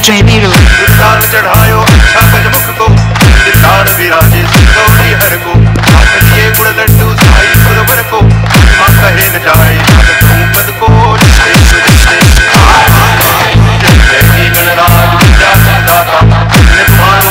Niru. Sitar चढ़ायो अच्छा गजमुख को। सितार विराजे सिंगौरी हर को। हाथ लिए गुड़ लड्डू साई सुरवर को। माँ कहे न जाए पद को जय जय जय जय जय की गणराज विद्या दाता निभानो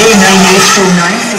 09849